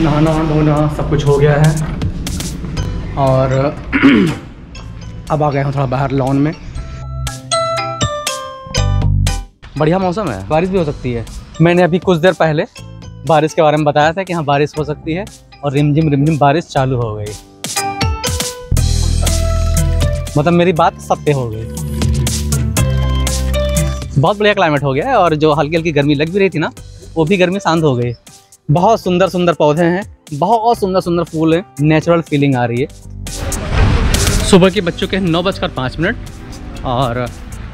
नहाना, धोना, सब कुछ हो गया है। और अब आ गए हैं थोड़ा बाहर लॉन में। बढ़िया मौसम है। बारिश भी हो सकती है। मैंने अभी कुछ देर पहले बारिश के बारे में बताया था कि हाँ बारिश हो सकती है और रिमझिम रिमझिम बारिश चालू हो गई। मतलब मेरी बात सत्य हो गई। बहुत बढ़िया क्लाइमेट हो गया है और जो हल्की हल्की गर्मी लग भी रही थी ना, वो भी गर्मी शांत हो गई। बहुत सुंदर सुंदर पौधे हैं, बहुत सुंदर सुंदर फूल हैं नेचुरल फीलिंग आ रही है। सुबह के बच्चों के नौ बजकर पाँच मिनट, और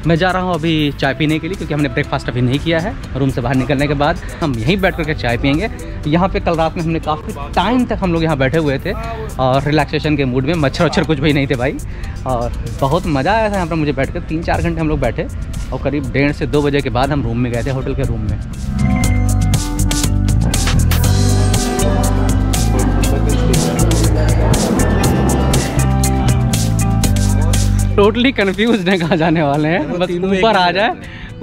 मैं जा रहा हूँ अभी चाय पीने के लिए, क्योंकि हमने ब्रेकफास्ट अभी नहीं किया है रूम से बाहर निकलने के बाद हम यहीं बैठ करके चाय पियेंगे। यहाँ पे कल रात में हमने काफ़ी टाइम तक हम लोग यहाँ बैठे हुए थे, और रिलैक्सेशन के मूड में मच्छर वच्छर कुछ भी नहीं थे भाई। और बहुत मज़ा आया था यहाँ पर मुझे बैठ कर तीन चार घंटे हम लोग बैठे, और करीब डेढ़ से दो बजे के बाद हम रूम में गए थे होटल के रूम में। टोटली कंफ्यूज है कहाँ जाने वाले हैं। बस ऊपर आ जाए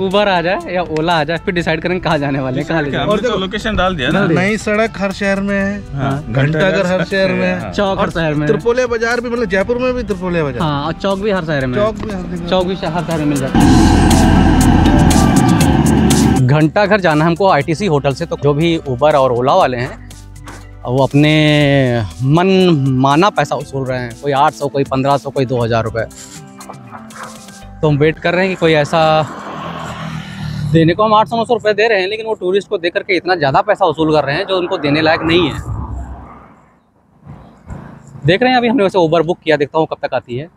ऊबर आ जाए या ओला आ जाए फिर डिसाइड करेंगे कहाँ जाने वाले हैं कहाँ ले जाए। तो लोकेशन डाल दिया ना। नई सड़क हर शहर में है हाँ, घंटाघर हर शहर में है। चौक हर शहर में। त्रिपोलिया बाज़ार भी मतलब जयपुर में भी त्रिपोलिया बाज़ार। हाँ और चौक भी हर शहर में। चौक भी हर चौक भी हर शहर में मिल जाता है। घंटा घर जाना है हमको आईटीसी होटल से तो जो भी उबर और ओला वाले हैं वो अपने मन माना पैसा वसूल रहे हैं। कोई आठ सौ कोई पंद्रह सौ कोई दो हज़ार रुपये तो हम वेट कर रहे हैं कि कोई ऐसा देने को हम आठ सौ नौ सौ रुपये दे रहे हैं लेकिन वो टूरिस्ट को दे करके इतना ज़्यादा पैसा वसूल कर रहे हैं जो उनको देने लायक नहीं है। देख रहे हैं अभी हमने वैसे उबर बुक किया देखता हूँ कब तक आती है।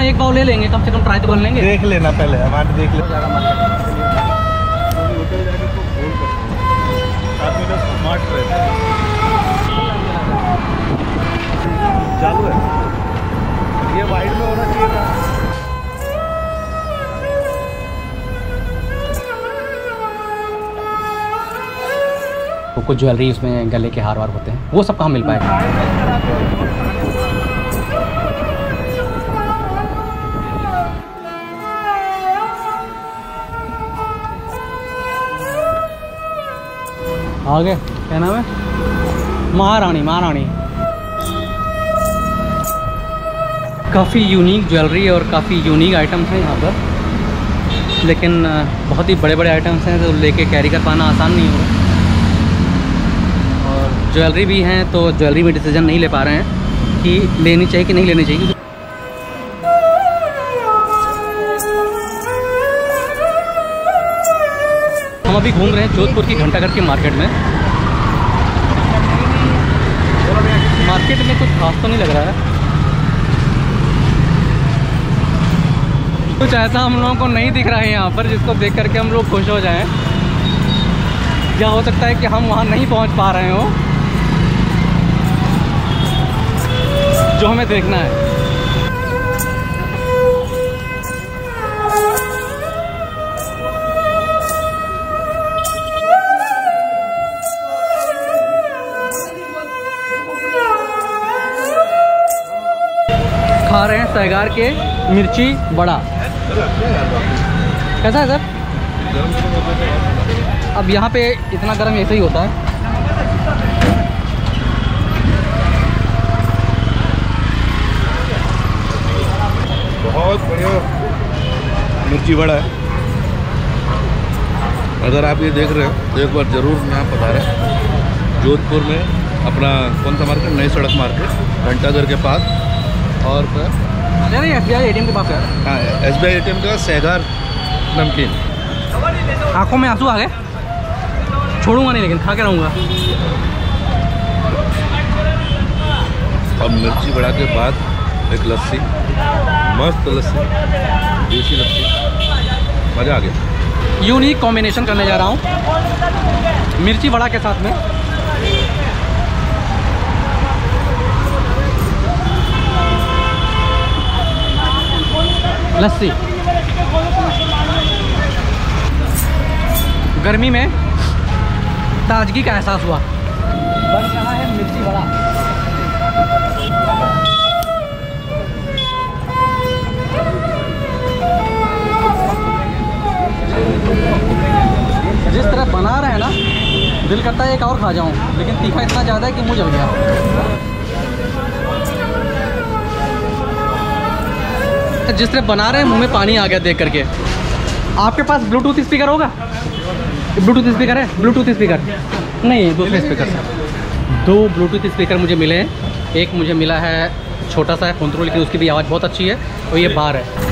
एक बार ले लेंगे कम से कम ट्राई तो कर लेंगे। देख लेना पहले हमारे देख ले। तो कुछ ज्वेलरी उसमें गले के हार वार होते हैं, वो सब कहाँ मिल पाएगा। आगे, क्या नाम है? महारानी महारानी। काफ़ी यूनिक ज्वेलरी और काफ़ी यूनिक आइटम्स हैं यहाँ पर। लेकिन बहुत ही बड़े बड़े आइटम्स हैं तो लेके कैरी कर पाना आसान नहीं होगा। ज्वेलरी भी हैं तो ज्वेलरी में डिसीज़न नहीं ले पा रहे हैं कि लेनी चाहिए कि नहीं लेनी चाहिए हम अभी घूम रहे हैं जोधपुर की घंटाघर की मार्केट में। मार्केट में कुछ खास तो नहीं लग रहा है। कुछ ऐसा हम लोगों को नहीं दिख रहा है यहाँ पर, जिसको देख करके हम लोग खुश हो जाएँ। या हो सकता है कि हम वहाँ नहीं पहुँच पा रहे हो? जो हमें देखना है। खा रहे हैं सहगार के मिर्ची बड़ा। कैसा है सर? अब यहाँ पे इतना गर्म ऐसे ही होता है। बहुत बढ़िया। मिर्ची बड़ा है। अगर आप ये देख रहे हो तो एक बार ज़रूर नाम बता रहे जोधपुर में अपना कौन सा मार्केट नई सड़क मार्केट घंटाघर के पास। और नहीं एस बी आई के पास है। हाँ एस बी आई का सहगार नमकीन। आँखों में आँसू आ गए। छोड़ूँगा नहीं लेकिन खा के रहूँगा। और मिर्ची बड़ा के बाद एक लस्सी। मस्त लस्सी। देसी लस्सी। मज़ा आ गया। यूनिक कॉम्बिनेशन करने जा रहा हूँ। मिर्ची बड़ा के साथ में। लस्सी। गर्मी में ताजगी का एहसास हुआ। बन रहा है मिर्ची बड़ा दिल करता है एक और खा जाऊँ। लेकिन तीखा इतना ज़्यादा है कि मुँह जल गया। जिस तरह बना रहे हैं मुँह में पानी आ गया देख करके। आपके पास ब्लूटूथ स्पीकर होगा? ब्लूटूथ स्पीकर है? ब्लूटूथ स्पीकर नहीं दूसरे स्पीकर दो ब्लूटूथ स्पीकर मुझे मिले हैं। एक मुझे मिला है छोटा सा है फ़ोन लेकिन उसकी भी आवाज़ बहुत अच्छी है और ये बार है।